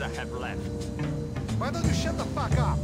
I have left. Why don't you shut the fuck up?